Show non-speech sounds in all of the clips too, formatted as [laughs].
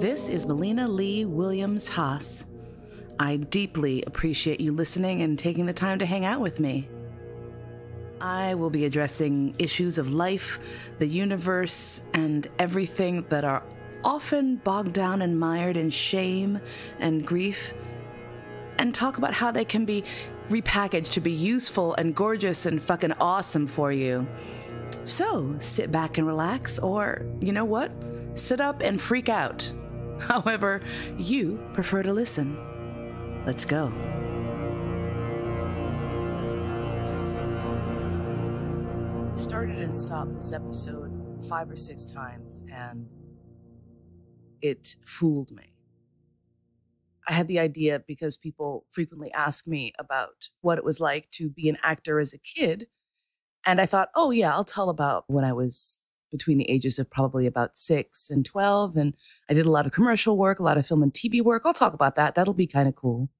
This is Mollena Lee Williams Haas. I deeply appreciate you listening and taking the time to hang out with me. I will be addressing issues of life, the universe, and everything that are often bogged down and mired in shame and grief, and talk about how they can be repackaged to be useful and gorgeous and fucking awesome for you. So sit back and relax, or you know what? Sit up and freak out. However, you prefer to listen. Let's go. I started and stopped this episode five or six times, and it fooled me. I had the idea because people frequently ask me about what it was like to be an actor as a kid. And I thought, oh, yeah, I'll tell about when I was between the ages of probably about six and 12. And I did a lot of commercial work, a lot of film and TV work. I'll talk about that. That'll be kind of cool.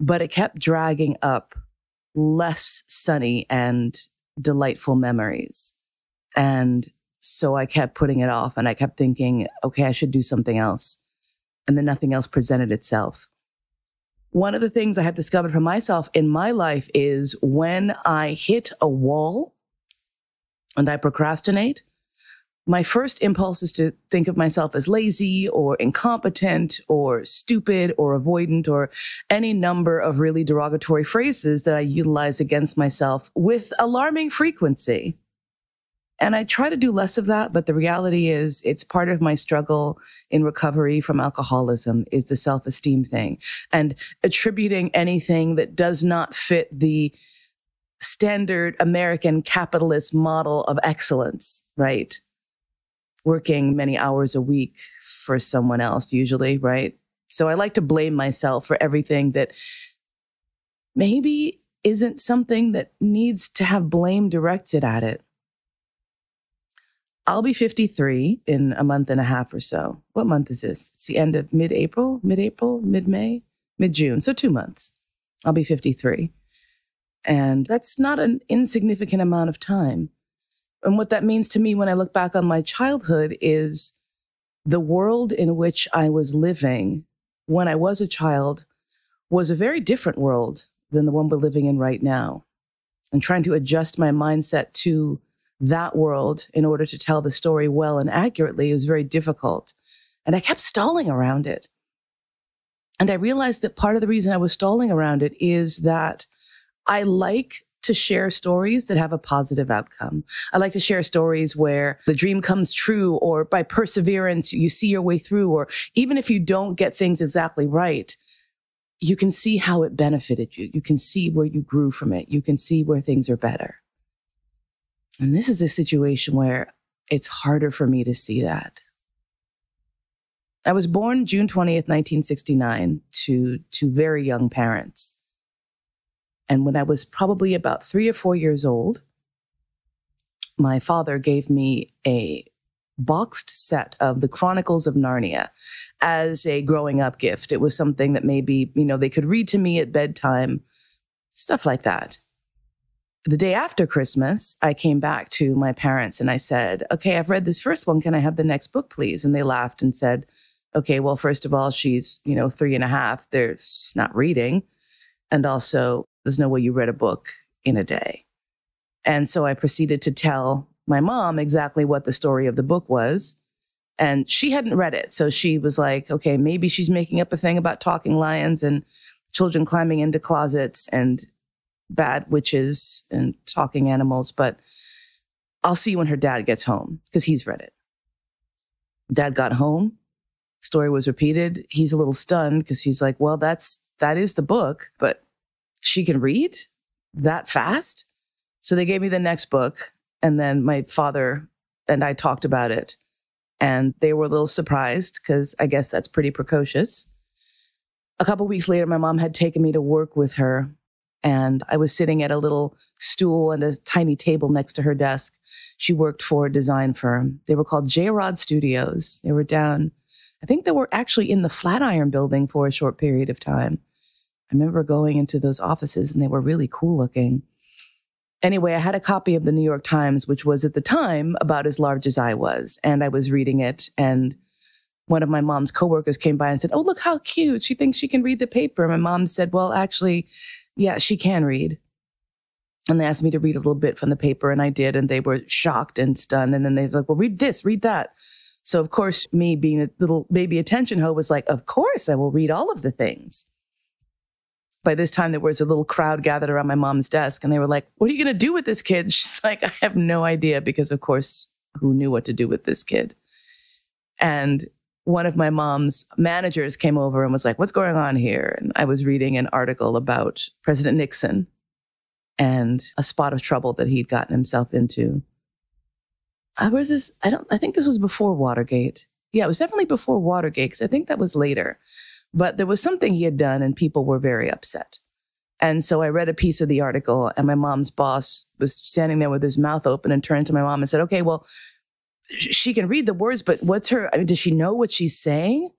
But it kept dragging up less sunny and delightful memories. And so I kept putting it off and I kept thinking, okay, I should do something else. And then nothing else presented itself. One of the things I have discovered for myself in my life is when I hit a wall and I procrastinate, my first impulse is to think of myself as lazy or incompetent or stupid or avoidant or any number of really derogatory phrases that I utilize against myself with alarming frequency. And I try to do less of that, but the reality is it's part of my struggle in recovery from alcoholism is the self-esteem thing and attributing anything that does not fit the standard American capitalist model of excellence, right? Working many hours a week for someone else, usually, right? So I like to blame myself for everything that maybe isn't something that needs to have blame directed at it. I'll be 53 in a month and a half or so. What month is this? It's the end of mid April, mid April, mid May, mid June. So two months. I'll be 53. And that's not an insignificant amount of time. And what that means to me when I look back on my childhood is the world in which I was living when I was a child was a very different world than the one we're living in right now. And trying to adjust my mindset to that world in order to tell the story well and accurately was very difficult. And I kept stalling around it. And I realized that part of the reason I was stalling around it is that I like to share stories that have a positive outcome. I like to share stories where the dream comes true or by perseverance, you see your way through, or even if you don't get things exactly right, you can see how it benefited you. You can see where you grew from it. You can see where things are better. And this is a situation where it's harder for me to see that. I was born June 20th, 1969 to, to very young parents. And when I was probably about three or four years old, my father gave me a boxed set of the Chronicles of Narnia as a growing up gift. It was something that maybe, you know, they could read to me at bedtime, stuff like that the day after Christmas, I came back to my parents and I said, okay, I've read this first one. Can I have the next book, please? And they laughed and said, okay, well, first of all, she's, you know, three and a half. There's not reading. And also, there's no way you read a book in a day. And so I proceeded to tell my mom exactly what the story of the book was. And she hadn't read it. So she was like, okay, maybe she's making up a thing about talking lions and children climbing into closets and bad witches and talking animals, but I'll see you when her dad gets home because he's read it. Dad got home, story was repeated. He's a little stunned because he's like, well, that's, that is the book, but she can read that fast. So they gave me the next book. And then my father and I talked about it. And they were a little surprised because I guess that's pretty precocious. A couple weeks later, my mom had taken me to work with her and I was sitting at a little stool and a tiny table next to her desk. She worked for a design firm. They were called J Rod Studios. They were down, I think they were actually in the Flatiron building for a short period of time. I remember going into those offices and they were really cool looking. Anyway, I had a copy of the New York Times, which was at the time about as large as I was. And I was reading it and one of my mom's coworkers came by and said, Oh, look how cute. She thinks she can read the paper. And my mom said, Well, actually, yeah, she can read. And they asked me to read a little bit from the paper, and I did. And they were shocked and stunned. And then they were like, Well, read this, read that. So, of course, me being a little baby attention hoe was like, Of course, I will read all of the things. By this time, there was a little crowd gathered around my mom's desk, and they were like, What are you going to do with this kid? [laughs] She's like, I have no idea, because, of course, who knew what to do with this kid? And one of my mom's managers came over and was like, What's going on here? And I was reading an article about President Nixon and a spot of trouble that he'd gotten himself into. I was this, I don't, I think this was before Watergate. Yeah, it was definitely before Watergate because I think that was later. But there was something he had done and people were very upset. And so I read a piece of the article and my mom's boss was standing there with his mouth open and turned to my mom and said, Okay, well, she can read the words, but what's her, I mean, does she know what she's saying?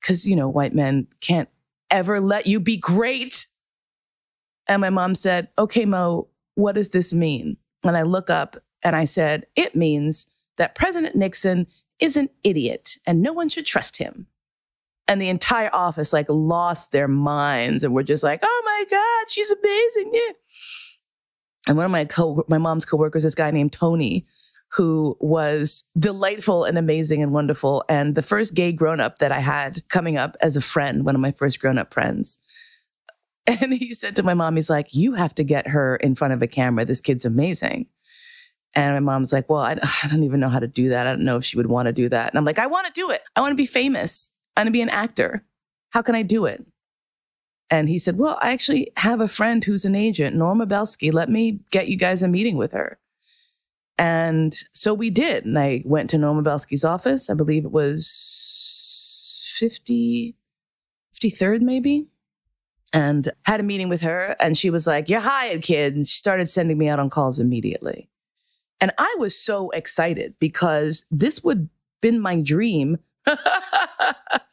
Because, you know, white men can't ever let you be great. And my mom said, Okay, Mo, what does this mean? And I look up and I said, It means that President Nixon is an idiot and no one should trust him. And the entire office like lost their minds and were just like, Oh my God, she's amazing. Yeah. And one of my co my mom's coworkers, this guy named Tony, who was delightful and amazing and wonderful. And the first gay grown up that I had coming up as a friend, one of my first grown up friends. [laughs] And he said to my mom, he's like, You have to get her in front of a camera. This kid's amazing. And my mom's like, Well, I, [sighs] I don't even know how to do that. I don't know if she would want to do that. And I'm like, I want to do it. I want to be famous. I want to be an actor. How can I do it? And he said, Well, I actually have a friend who's an agent, Norma Belsky. Let me get you guys a meeting with her. And so we did. And I went to Norma Belsky's office. I believe it was 50, 53rd, maybe. And had a meeting with her. And she was like, You're hired, kid. And she started sending me out on calls immediately. And I was so excited because this would been my dream [laughs]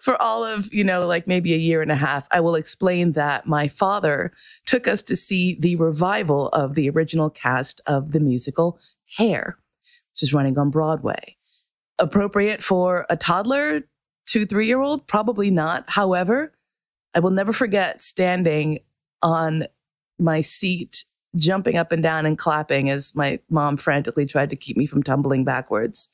for all of, you know, like maybe a year and a half, I will explain that my father took us to see the revival of the original cast of the musical Hair, which is running on Broadway. Appropriate for a toddler, two, three year old? Probably not. However, I will never forget standing on my seat, jumping up and down and clapping as my mom frantically tried to keep me from tumbling backwards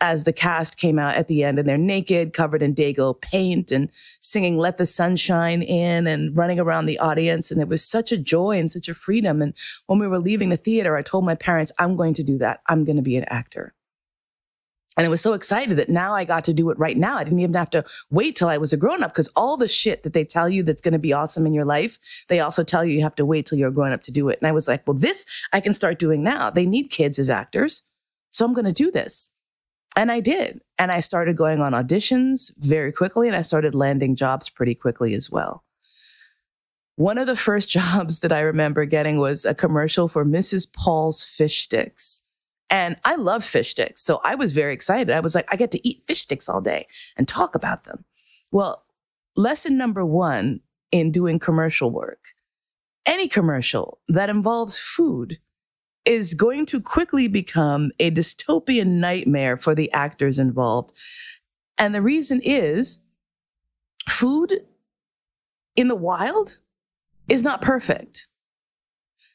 as the cast came out at the end and they're naked, covered in Day-Glo paint and singing Let the Sunshine In and running around the audience. And there was such a joy and such a freedom. And when we were leaving the theater, I told my parents, I'm going to do that. I'm going to be an actor. And I was so excited that now I got to do it right now. I didn't even have to wait till I was a grown up because all the shit that they tell you that's going to be awesome in your life, they also tell you you have to wait till you're grown up to do it. And I was like, well, this I can start doing now. They need kids as actors. So I'm going to do this. And I did. And I started going on auditions very quickly and I started landing jobs pretty quickly as well. One of the first [laughs] jobs that I remember getting was a commercial for Mrs. Paul's fish sticks. And I love fish sticks. So I was very excited. I was like, I get to eat fish sticks all day and talk about them. Well, lesson number one in doing commercial work any commercial that involves food is going to quickly become a dystopian nightmare for the actors involved. And the reason is food in the wild is not perfect.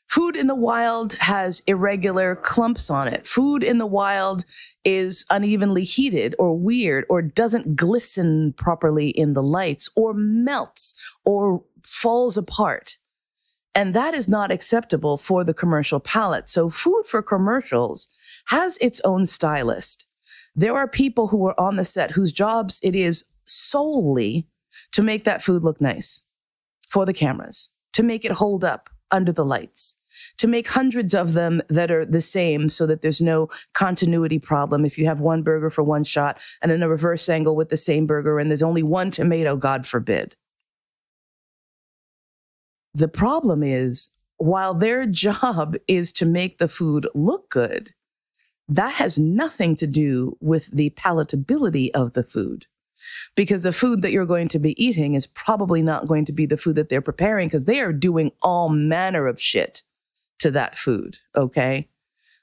Food in the wild has irregular clumps on it. Food in the wild is unevenly heated or weird or doesn't glisten properly in the lights or melts or falls apart. And that is not acceptable for the commercial palate. So food for commercials has its own stylist. There are people who are on the set whose jobs it is solely to make that food look nice for the cameras, to make it hold up under the lights, to make hundreds of them that are the same so that there's no continuity problem. If you have one burger for one shot and then a reverse angle with the same burger and there's only one tomato, God forbid. The problem is, while their [laughs] job is to make the food look good, that has nothing to do with the palatability of the food. Because the food that you're going to be eating is probably not going to be the food that they're preparing because they are doing all manner of shit to that food. Okay.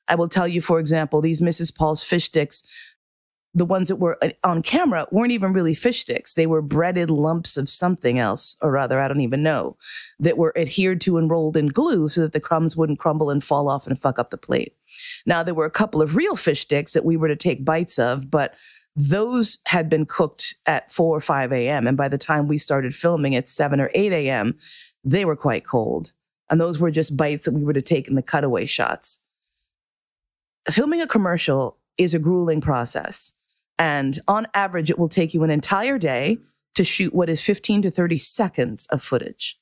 I will tell you, for example, these Mrs. Paul's fish sticks, the ones that were uh, on camera weren't even really fish sticks. They were breaded lumps of something else, or rather, I don't even know, that were adhered to and rolled in glue so that the crumbs wouldn't crumble and fall off and fuck up the plate. Now, there were a couple of real fish sticks that we were to take bites of, but those had been cooked at 4 or 5 a.m. And by the time we started filming at 7 or 8 a.m., they were quite cold. And those were just bites that we were to take in the cutaway shots. Filming a commercial is a grueling process. And on average, it will take you an entire day to shoot what is 15 to 30 seconds of footage.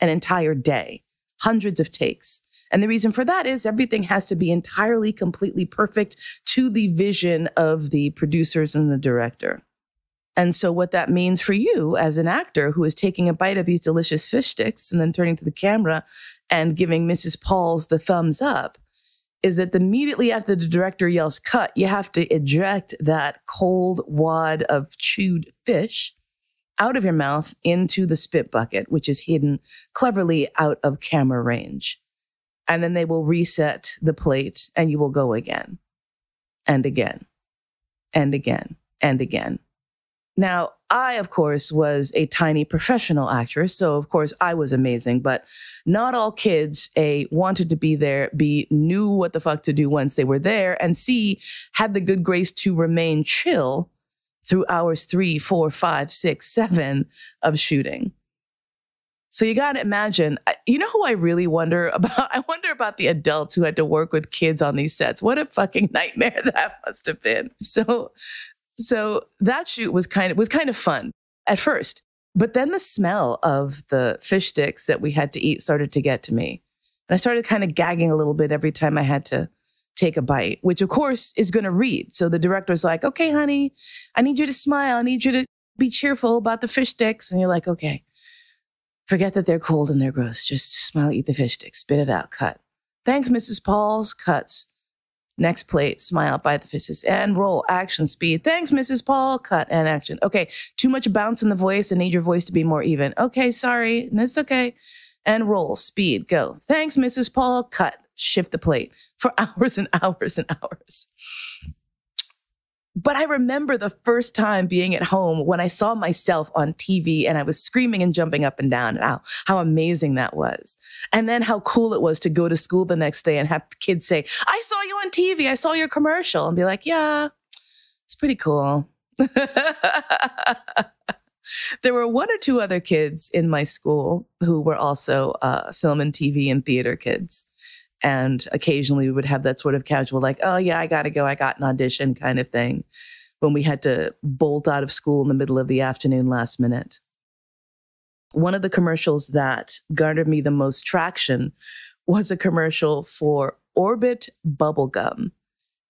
An entire day, hundreds of takes. And the reason for that is everything has to be entirely, completely perfect to the vision of the producers and the director. And so, what that means for you as an actor who is taking a bite of these delicious fish sticks and then turning to the camera and giving Mrs. Paul's the thumbs up is that immediately after the director yells cut, you have to eject that cold wad of chewed fish out of your mouth into the spit bucket, which is hidden cleverly out of camera range. And then they will reset the plate and you will go again and again and again and again. Now, I, of course, was a tiny professional actress. So, of course, I was amazing, but not all kids, A, wanted to be there, B, knew what the fuck to do once they were there, and C, had the good grace to remain chill through hours three, four, five, six, seven of shooting. So you got to imagine, you know who I really wonder [laughs] about? I wonder about the adults who had to work with kids on these sets. What a fucking [laughs] nightmare that must have been. So so that shoot was kind of was kind of fun at first. But then the smell of the fish sticks that we had to eat started to get to me. And I started kind of gagging a little bit every time I had to take a bite, which of course is going to read. So the director's like, okay, honey, I need you to smile. I need you to be cheerful about the fish sticks. And you're like, okay, forget that they're cold and they're gross. Just smile, eat the fish sticks, spit it out, cut. Thanks, Mrs. Paul's cuts. Next plate, smile, bite the fists, and roll. Action, speed. Thanks, Mrs. Paul. Cut and action. Okay, too much bounce in the voice. I need your voice to be more even. Okay, sorry. That's okay. And roll, speed, go. Thanks, Mrs. Paul. Cut. Shift the plate for [laughs] hours and hours and hours. But I remember the first time being at home when I saw myself on TV and I was screaming and jumping up and down and how, how amazing that was. And then how cool it was to go to school the next day and have kids say, I saw you on TV. I saw your commercial and be like, yeah, it's pretty cool. [laughs] there were one or two other kids in my school who were also uh, film and TV and theater kids. And occasionally we would have that sort of casual, like, oh, yeah, I got to go. I got an audition kind of thing when we had to bolt out of school in the middle of the afternoon last minute. One of the commercials that garnered me the most traction was a commercial for Orbit Bubblegum.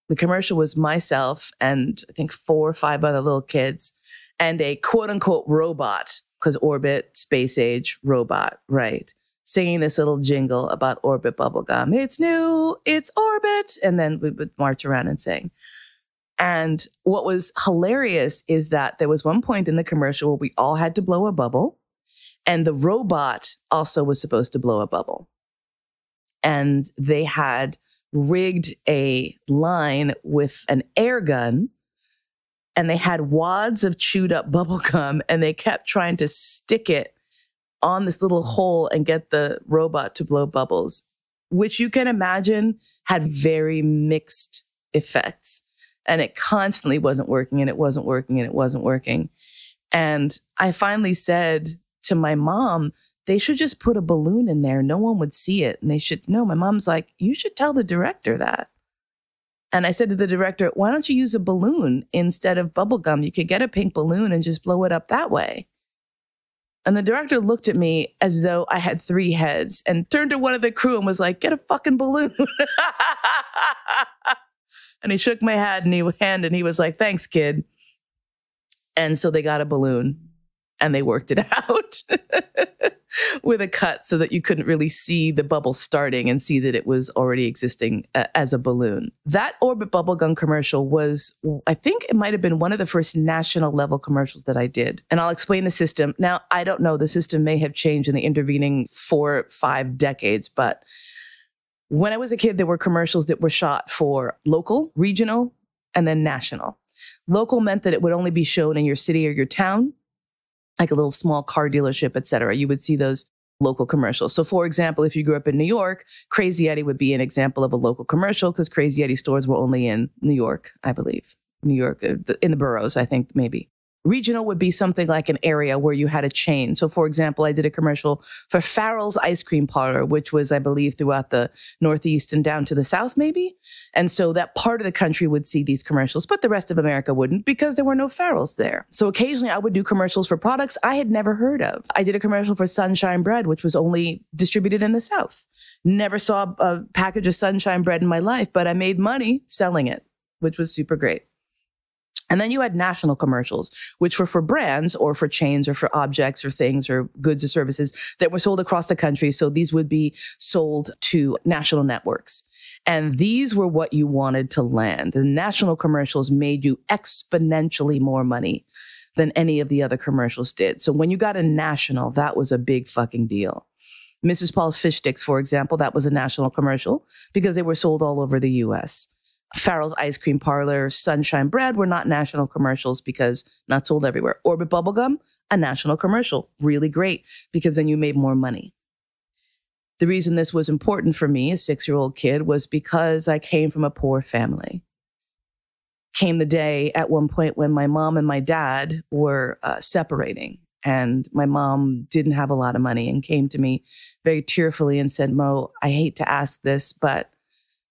The commercial was myself and I think four or five other little kids and a quote unquote robot, because Orbit, space age, robot, right? Singing this little jingle about Orbit bubblegum. It's new, it's Orbit. And then we would march around and sing. And what was hilarious is that there was one point in the commercial where we all had to blow a bubble, and the robot also was supposed to blow a bubble. And they had rigged a line with an air gun, and they had wads of chewed up [laughs] bubble gum, and they kept trying to stick it on this little mm. hole and get the robot to blow bubbles, which you can imagine had very mixed effects. And it constantly wasn't working and it wasn't working and it wasn't working. And I finally said to my mom, they should just put a balloon in there. No one would see it. And they should know. My mom's like, you should tell the director that. And I said to the director, why don't you use a balloon instead of bubble gum? You could get a pink balloon and just blow it up that way. And the director looked at me as though I had three heads and turned to one of the crew and was like, get a fucking balloon. [laughs] and he shook my hand and he, hand and he was like, thanks, kid. And so they got a balloon and they worked it [laughs] out with a cut so that you couldn't really see the bubble starting and see that it was already existing uh, as a balloon. That Orbit bubblegum commercial was, I think it might have been one of the first national level commercials that I did. And I'll explain the system. Now, I don't know, the system may have changed in the intervening four, five decades, but when I was a kid, there were commercials that were shot for local, regional, and then national Local meant that it would only be shown in your city or your town, like a little small car dealership, etc. You would see those local commercials. So, for example, if you grew up in New York, Crazy Eddie would be an example of a local commercial because Crazy Eddie stores were only in New York, I believe. New York, uh, in the boroughs, I think maybe. Regional would be something like an area where you had a chain. So, for example, I did a commercial for Farrell's Ice Cream Parlor, which was, I believe, throughout the Northeast and down to the South, maybe. And so that part of the country would see these commercials, but the rest of America wouldn't because there were no Farrells there. So occasionally I would do commercials for products I had never heard of. I did a commercial for Sunshine Bread, which was only distributed in the South. Never saw a package of Sunshine Bread in my life, but I made money selling it, which was super great. And then you had national commercials, which were for brands or for chains or for objects or things or goods or services that were sold across the country. So these would be sold to national networks. And these were what you wanted to land. The national commercials made you exponentially more money than any of the other commercials did. So when you got a national, that was a big fucking deal. Mrs. Paul's Fish Sticks, for example, that was a national commercial because they were sold all over the US. Farrell's Ice Cream Parlor, Sunshine Bread were not national commercials because not sold everywhere. Orbit Bubblegum, a national commercial, really great because then you made more money. The reason this was important for me, a six year old kid, was because I came from a poor family. Came the day at one point when my mom and my dad were uh, separating, and my mom didn't have a lot of money and came to me very tearfully and said, Mo, I hate to ask this, but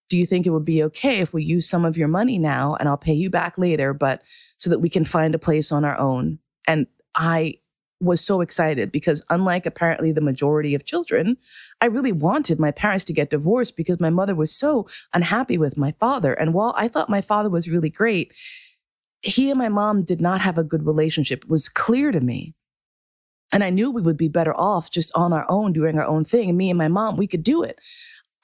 do you think it would be okay if we use some of your money now and I'll pay you back later, but so that we can find a place on our own? And I was so excited because unlike apparently the majority of children, I really wanted my parents to get divorced because my mother was so unhappy with my father. And while I thought my father was really great, he and my mom did not have a good relationship. It was clear to me. And I knew we would be better off just on our own, doing our own thing. And me and my mom, we could do it.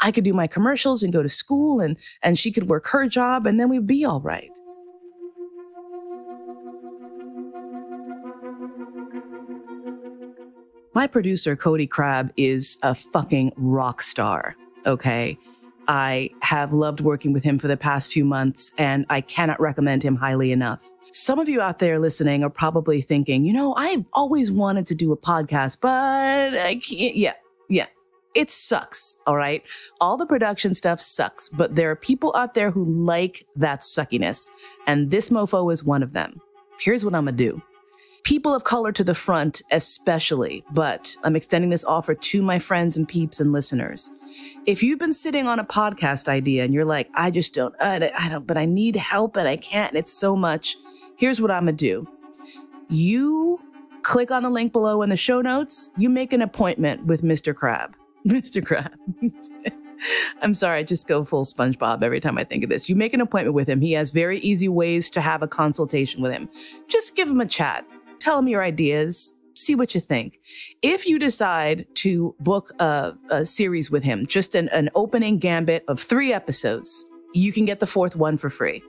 I could do my commercials and go to school and, and she could work her job and then we'd be all right. My producer, Cody Crab, is a fucking rock star. Okay. I have loved working with him for the past few months and I cannot recommend him highly enough. Some of you out there listening are probably thinking, you know, I've always wanted to do a podcast, but I can't. Yeah. Yeah it sucks. All right. All the production stuff sucks, but there are people out there who like that suckiness. And this mofo is one of them. Here's what I'm going to do. People of color to the front, especially, but I'm extending this offer to my friends and peeps and listeners. If you've been sitting on a podcast idea and you're like, I just don't, I, I don't, but I need help and I can't, and it's so much. Here's what I'm going to do. You click on the link below in the show notes. You make an appointment with Mr. Crab [laughs] Mr. Krabs. I'm sorry, I just go full SpongeBob every time I think of this. You make an appointment with him. He has very easy ways to have a consultation with him. Just give him a chat. Tell him your ideas. See what you think. If you decide to book a, a series with him, just an, an opening gambit of three episodes, you can get the fourth one for free.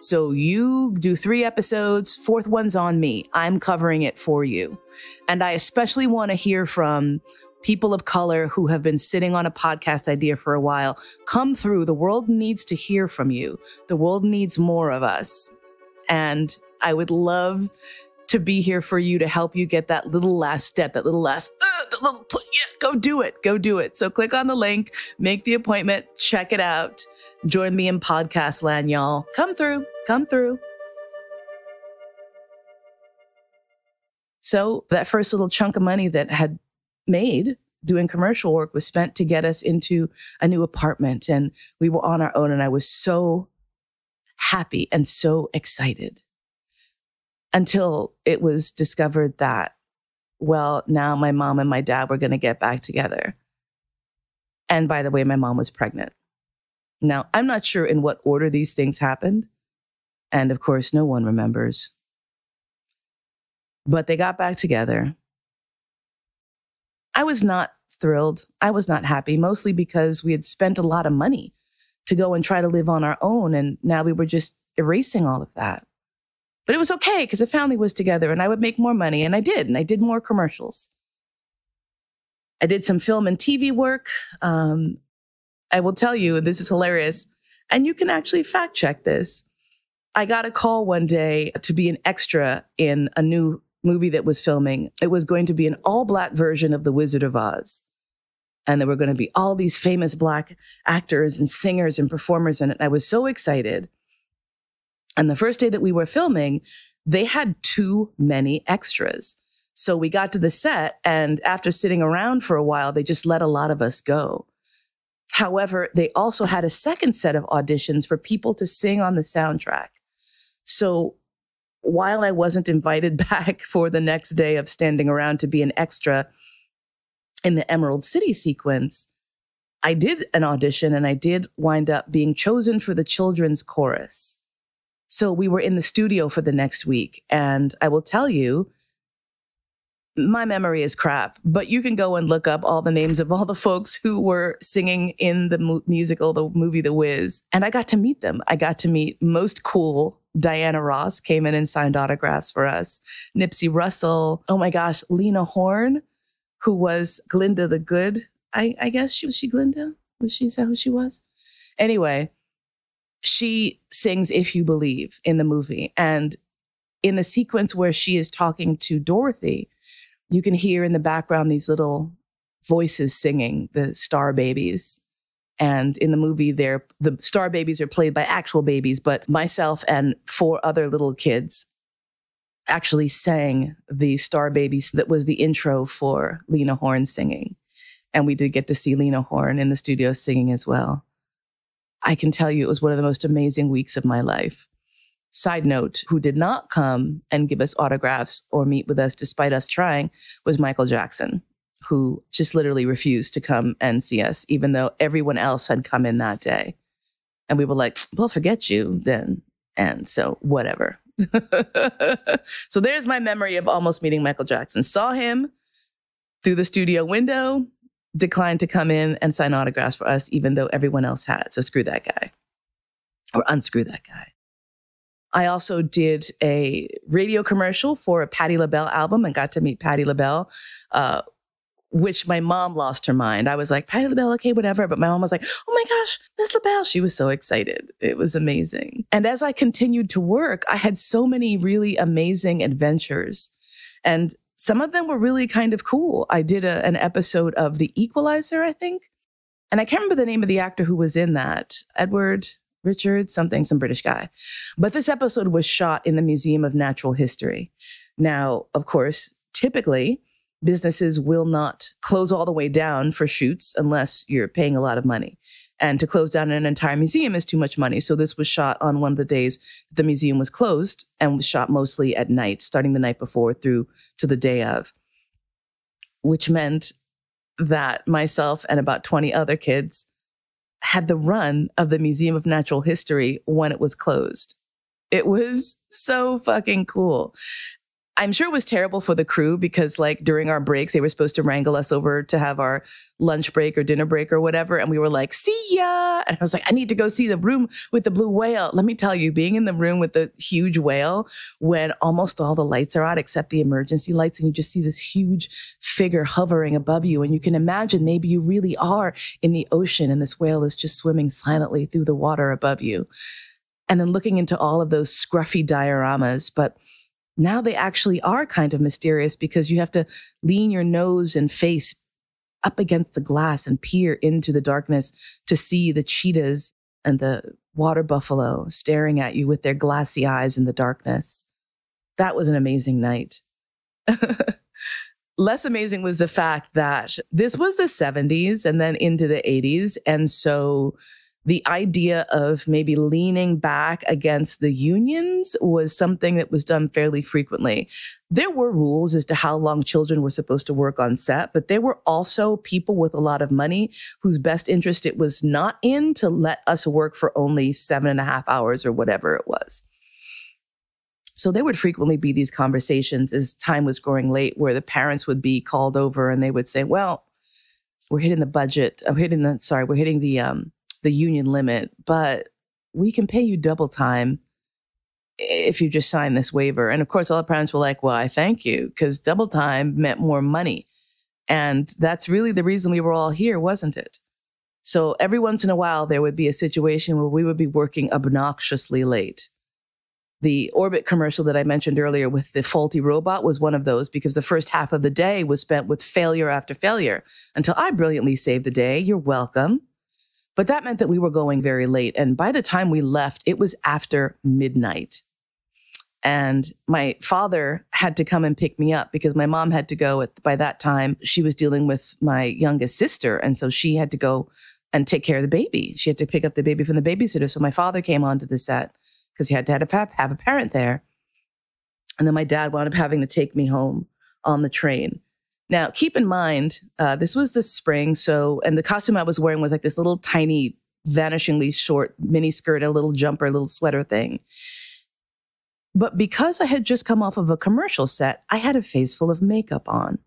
So you do three episodes, fourth one's on me. I'm covering it for you. And I especially want to hear from people of color who have been sitting on a podcast idea for a while, come through. The world needs to hear from you. The world needs more of us. And I would love to be here for you to help you get that little last step, that little last, uh, little, yeah, go do it, go do it. So click on the link, make the appointment, check it out. Join me in podcast land, y'all. Come through, come through. So that first little chunk of money that had made doing commercial work was spent to get us into a new apartment and we were on our own and I was so happy and so excited until it was discovered that well now my mom and my dad were going to get back together. And by the way my mom was pregnant. Now i'm not sure in what order these things happened and of course no one remembers. But they got back together I was not thrilled. I was not happy, mostly because we had spent a lot of money to go and try to live on our own. And now we were just erasing all of that. But it was okay because the family was together and I would make more money. And I did. And I did more commercials. I did some film and TV work. Um, I will tell you, this is hilarious. And you can actually fact check this. I got a call one day to be an extra in a new movie that was filming. It was going to be an all black version of The Wizard of Oz. And there were going to be all these famous black actors and singers and performers in it. I was so excited. And the first day that we were filming, they had too many extras. So we got to the set, and after sitting around for a while, they just let a lot of us go. However, they also had a second set of auditions for people to sing on the soundtrack. So while I wasn't invited [laughs] back for the next day of standing around to be an extra in the Emerald City sequence, I did an audition and I did wind up being chosen for the children's chorus. So we were in the studio for the next week. And I will tell you, my memory is crap, but you can go and look up all the names of all the folks who were singing in the mu- musical, the movie The Wiz. And I got to meet them. I got to meet most cool Diana Ross came in and signed autographs for us. Nipsey Russell. Oh my gosh, Lena Horne, who was Glinda the Good. I, I guess she was she Glinda? Was she is that who she was? Anyway, she sings If You Believe in the movie. And in the sequence where she is talking to Dorothy, you can hear in the background these little voices singing the star babies and in the movie, they're the star babies are played by actual babies, but myself and four other little kids actually sang the star babies that was the intro for Lena Horne singing. And we did get to see Lena Horne in the studio singing as well. I can tell you it was one of the most amazing weeks of my life. Side note, who did not come and give us autographs or meet with us despite us trying was Michael Jackson who just literally refused to come and see us, even though everyone else had come in that day. And we were like, well, forget you then. And so, whatever. [laughs] so there's my memory of almost meeting Michael Jackson. Saw him through the studio window, declined to come in and sign autographs for us, even though everyone else had. So screw that guy or unscrew that guy. I also did a radio commercial for a Patti LaBelle album and got to meet Patti LaBelle. Uh, which my mom lost her mind. I was like, Patti LaBelle, okay, whatever. But my mom was like, oh my gosh, Miss LaBelle. She was so excited. It was amazing. And as I continued to work, I had so many really amazing adventures. And some of them were really kind of cool. I did a, an episode of The Equalizer, I think. And I can't remember the name of the actor who was in that. Edward Richard, something, some British guy. But this episode was shot in the Museum of Natural History. Now, of course, typically, businesses will not close all the way down for shoots unless you're paying a lot of money. And to close down an entire museum is too much money. So this was shot on one of the days the museum was closed and was shot mostly at night, starting the night before through to the day of, which meant that myself and about 20 other kids had the run of the Museum of Natural History when it was closed. It was so fucking cool. I'm sure it was terrible for the crew because like during our breaks, they were supposed to wrangle us over to have our lunch break or dinner break or whatever. And we were like, see ya. And I was like, I need to go see the room with the blue whale. Let me tell you, being in the room with the huge whale when almost all the lights are out except the emergency lights and you just see this huge figure hovering above you. And you can imagine maybe you really are in the ocean and this whale is just swimming silently through the water above you. And then looking into all of those scruffy dioramas. But now they actually are kind of mysterious because you have to lean your nose and face up against the glass and peer into the darkness to see the cheetahs and the water buffalo staring at you with their glassy eyes in the darkness. That was an amazing night. [laughs] Less amazing was the fact that this was the 70s and then into the 80s. And so the idea of maybe leaning back against the unions was something that was done fairly frequently. There were rules as to how long children were supposed to work on set, but there were also people with a lot of money whose best interest it was not in to let us work for only seven and a half hours or whatever it was. So there would frequently be these conversations as time was growing late where the parents would be called over and they would say, well, we're hitting the budget. I'm hitting the, sorry, we're hitting the, um, the union limit, but we can pay you double time if you just sign this waiver. And of course, all the parents were like, well, I thank you because double time meant more money. And that's really the reason we were all here, wasn't it? So every once in a while, there would be a situation where we would be working obnoxiously late. The Orbit commercial that I mentioned earlier with the faulty robot was one of those because the first half of the day was spent with failure after failure until I brilliantly saved the day. You're welcome. But that meant that we were going very late. And by the time we left, it was after midnight. And my father had to come and pick me up because my mom had to go at, by that time. She was dealing with my youngest sister. And so she had to go and take care of the baby. She had to pick up the baby from the babysitter. So my father came onto the set because he had to have, have a parent there. And then my dad wound up having to take me home on the train. Now, keep in mind, uh, this was the spring. So, and the costume I was wearing was like this little tiny, vanishingly short mini skirt, a little jumper, a little sweater thing. But because I had just come off of a commercial set, I had a face full of makeup on,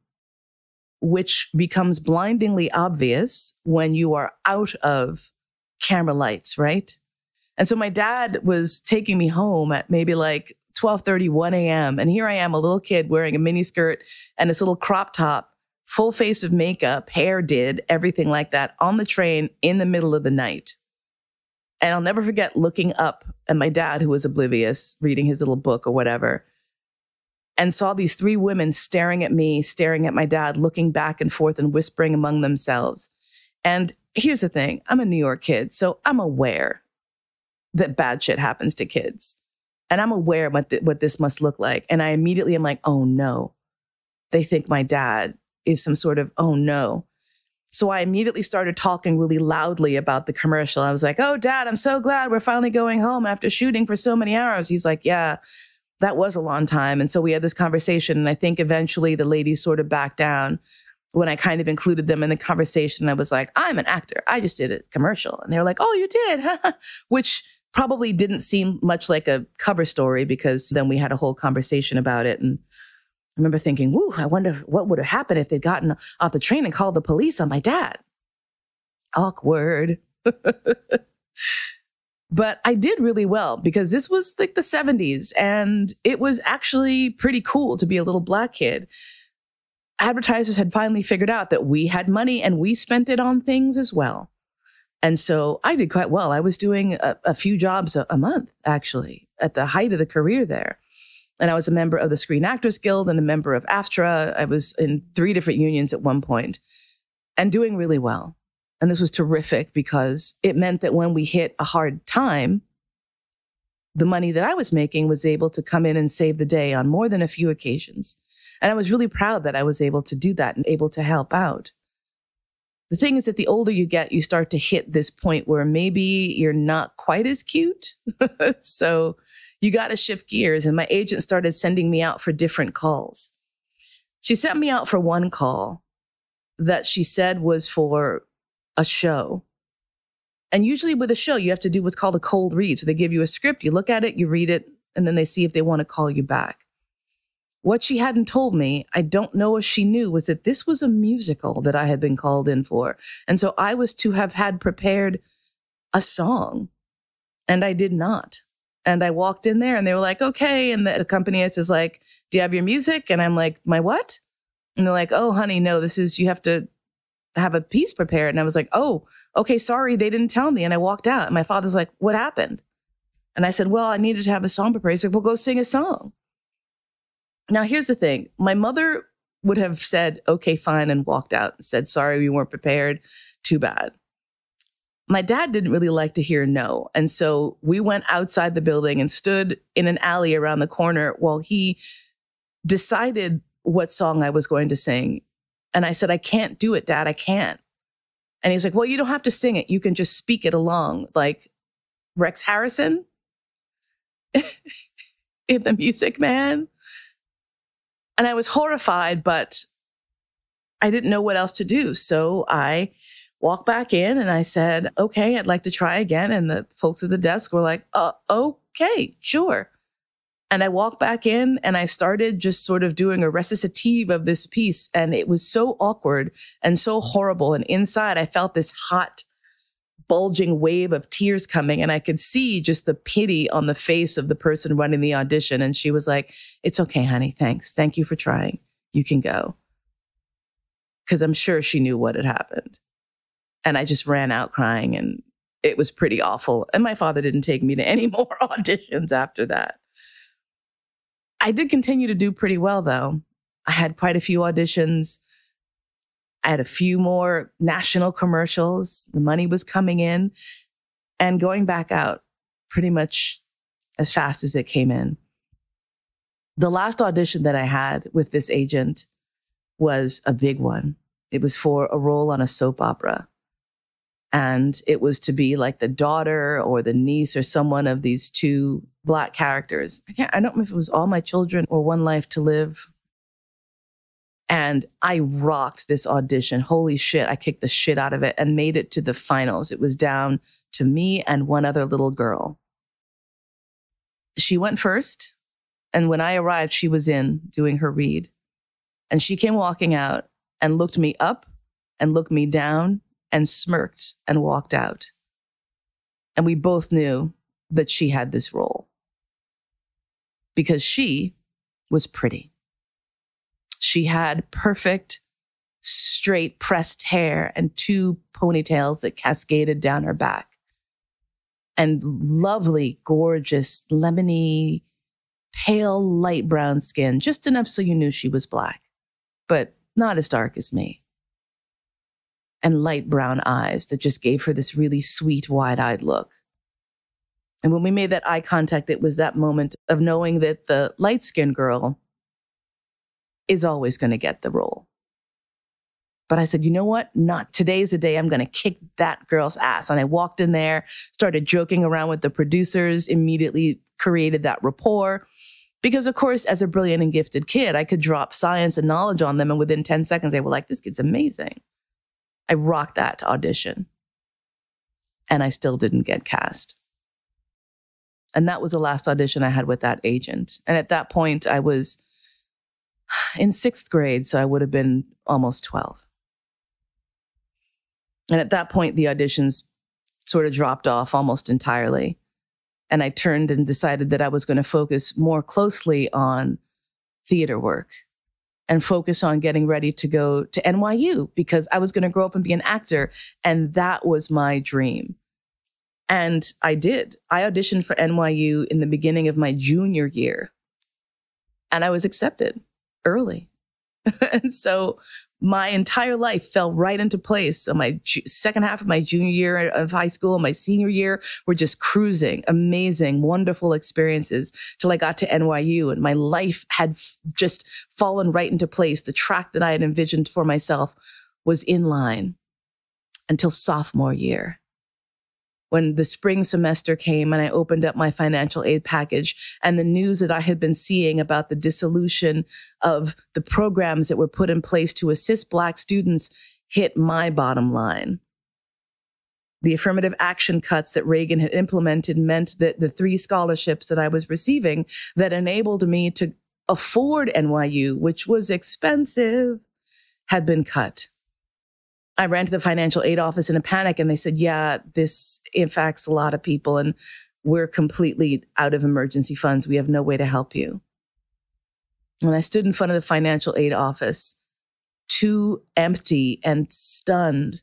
which becomes blindingly obvious when you are out of camera lights, right? And so my dad was taking me home at maybe like 12:30, 1 a.m. And here I am, a little kid wearing a mini skirt and this little crop top, full face of makeup, hair did, everything like that on the train in the middle of the night. And I'll never forget looking up at my dad, who was oblivious, reading his little book or whatever, and saw these three women staring at me, staring at my dad, looking back and forth and whispering among themselves. And here's the thing I'm a New York kid, so I'm aware that bad shit happens to kids. And I'm aware what, th- what this must look like. And I immediately am like, oh no. They think my dad is some sort of, oh no. So I immediately started talking really loudly about the commercial. I was like, oh, dad, I'm so glad we're finally going home after shooting for so many hours. He's like, yeah, that was a long time. And so we had this conversation. And I think eventually the ladies sort of backed down when I kind of included them in the conversation. I was like, I'm an actor. I just did a commercial. And they were like, oh, you did? [laughs] Which probably didn't seem much like a cover story because then we had a whole conversation about it. And I remember thinking, whoo, I wonder what would have happened if they'd gotten off the train and called the police on my dad. Awkward. [laughs] but I did really well because this was like the 70s and it was actually pretty cool to be a little black kid. Advertisers had finally figured out that we had money and we spent it on things as well. And so I did quite well. I was doing a, a few jobs a, a, month, actually, at the height of the career there. And I was a member of the Screen Actors Guild and a member of AFTRA. I was in three different unions at one point and doing really well. And this was terrific because it meant that when we hit a hard time, the money that I was making was able to come in and save the day on more than a few occasions. And I was really proud that I was able to do that and able to help out the thing is that the older you get, you start to hit this point where maybe you're not quite as cute. [laughs] so you got to shift gears. And my agent started sending me out for different calls. She sent me out for one call that she said was for a show. And usually with a show, you have to do what's called a cold read. So they give you a script, you look at it, you read it, and then they see if they want to call you back. What she hadn't told me, I don't know if she knew, was that this was a musical that I had been called in for. And so I was to have had prepared a song, and I did not. And I walked in there and they were like, okay. And the accompanist is like, do you have your music? And I'm like, my what? And they're like, oh, honey, no, this is, you have to have a piece prepared. And I was like, oh, okay, sorry, they didn't tell me. And I walked out. And my father's like, what happened? And I said, well, I needed to have a song prepared. He's like, well, go sing a song. Now, here's the thing my mother would have said, okay, fine, and walked out and said, sorry, we weren't prepared. Too bad. My dad didn't really like to hear no. And so we went outside the building and stood in an alley around the corner while he decided what song I was going to sing. And I said, I can't do it, dad. I can't. And he's like, Well, you don't have to sing it. You can just speak it along, like Rex Harrison [laughs] in the Music Man. And I was horrified, but I didn't know what else to do. So I walked back in and I said, okay, I'd like to try again. And the folks at the desk were like, uh, okay, sure. And I walked back in and I started just sort of doing a recitative of this piece. And it was so awkward and so horrible. And inside, I felt this hot bulging wave of tears coming and I could see just the pity on the face of the person running the audition. And she was like, It's okay, honey. Thanks. Thank you for trying. You can go. Cause I'm sure she knew what had happened. And I just ran out crying and it was pretty awful. And my father didn't take me to any [laughs] more auditions after that. I did continue to do pretty well though. I had quite a few auditions. I had a few more national commercials. The money was coming in and going back out pretty much as fast as it came in. The last audition that I had with this agent was a big one. It was for a role on a soap opera. And it was to be like the daughter or the niece or someone of these two black characters. I can't, I don't know if it was All My Children or One Life to Live. And I rocked this audition. Holy shit. I kicked the shit out of it and made it to the finals. It was down to me and one other little girl. She went first. And when I arrived, she was in doing her read. And she came walking out and looked me up and looked me down and smirked and walked out. And we both knew that she had this role because she was pretty. She had perfect, straight pressed hair and two ponytails that cascaded down her back. And lovely, gorgeous, lemony, pale, light brown skin, just enough so you knew she was black, but not as dark as me and light brown eyes that just gave her this really sweet, wide eyed look. And when we made that eye contact, it was that moment of knowing that the light skinned girl is always going to get the role. But I said, you know what? Not today's the day I'm going to kick that girl's ass. And I walked in there, started joking around with the producers, immediately created that rapport. Because, of course, as a brilliant and gifted kid, I could drop science and knowledge on them. And within 10 seconds, they were like, this kid's amazing. I rocked that audition. And I still didn't get cast. And that was the last audition I had with that agent. And at that point, I was in sixth grade, so I would have been almost 12. And at that point, the auditions sort of dropped off almost entirely. And I turned and decided that I was going to focus more closely on theater work and focus on getting ready to go to NYU because I was going to grow up and be an actor. And that was my dream. And I did. I auditioned for NYU in the beginning of my junior year and I was accepted early. [laughs] and so my entire life fell right into place. So my ju- second half of my junior year of high school, my senior year were just cruising, amazing, wonderful experiences till I got to NYU and my life had f- just fallen right into place. The track that I had envisioned for myself was in line until sophomore year when the spring semester came and I opened up my financial aid package and the news that I had been seeing about the dissolution of the programs that were put in place to assist Black students hit my bottom line. The affirmative action cuts that Reagan had implemented meant that the three scholarships that I was receiving that enabled me to afford NYU, which was expensive, had been cut. I ran to the financial aid office in a panic and they said, yeah, this impacts a lot of people and we're completely out of emergency funds. We have no way to help you. When I stood in front of the financial aid office, too empty and stunned,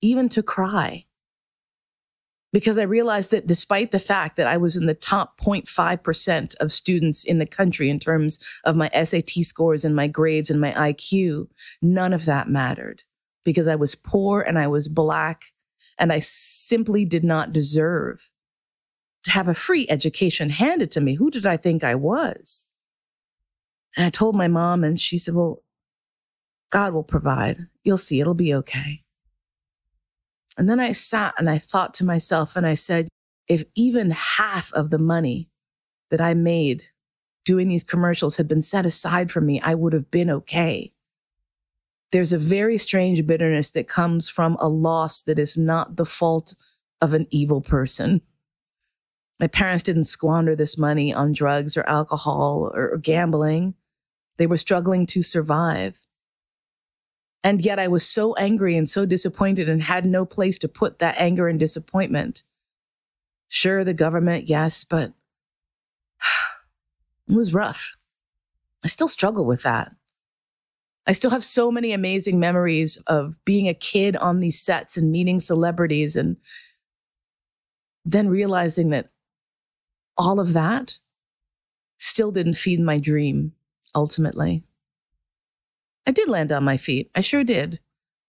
even to cry. Because I realized that despite the fact that I was in the top 0.5% of students in the country in terms of my SAT scores and my grades and my IQ, none of that mattered because I was poor and I was black and I simply did not deserve to have a free education handed to me. Who did I think I was? And I told my mom and she said, well, God will provide. You'll see, it'll be okay. And then I sat and I thought to myself and I said, if even half of the money that I made doing these commercials had been set aside for me, I would have been okay there's a very strange bitterness that comes from a loss that is not the fault of an evil person. My parents didn't squander this money on drugs or alcohol or gambling. They were struggling to survive. And yet I was so angry and so disappointed and had no place to put that anger and disappointment. Sure, the government, yes, but [sighs] it was rough. I still struggle with that. I still have so many amazing memories of being a kid on these sets and meeting celebrities and then realizing that all of that still didn't feed my dream, ultimately. I did land on my feet. I sure did.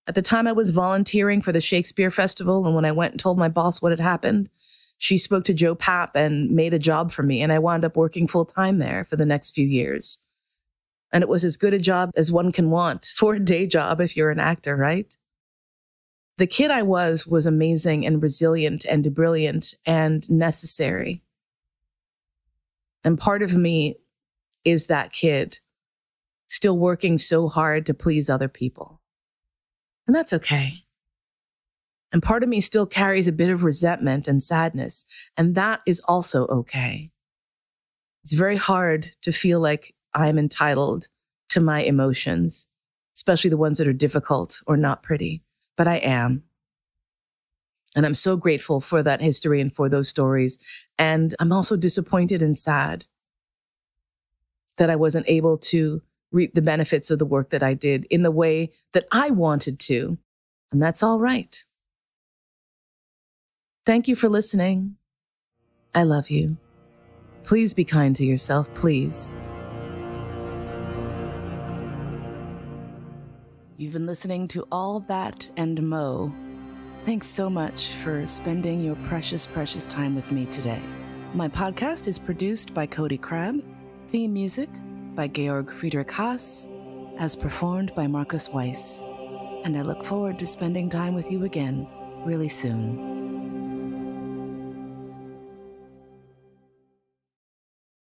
At the time I was volunteering for the Shakespeare Festival, and when I went and told my boss what had happened, she spoke to Joe Papp and made a job for me, and I wound up working full time there for the next few years. And it was as good a job as one can want for a day job if you're an actor, right? The kid I was was amazing and resilient and brilliant and necessary. And part of me is that kid still working so hard to please other people. And that's okay. And part of me still carries a bit of resentment and sadness, and that is also okay. It's very hard to feel like I'm entitled to my emotions, especially the ones that are difficult or not pretty, but I am. And I'm so grateful for that history and for those stories. And I'm also disappointed and sad that I wasn't able to reap the benefits of the work that I did in the way that I wanted to. And that's all right. Thank you for listening. I love you. Please be kind to yourself, please. You've been listening to All That and Mo. Thanks so much for spending your precious, precious time with me today. My podcast is produced by Cody Crabb, theme music by Georg Friedrich Haas, as performed by Marcus Weiss. And I look forward to spending time with you again really soon.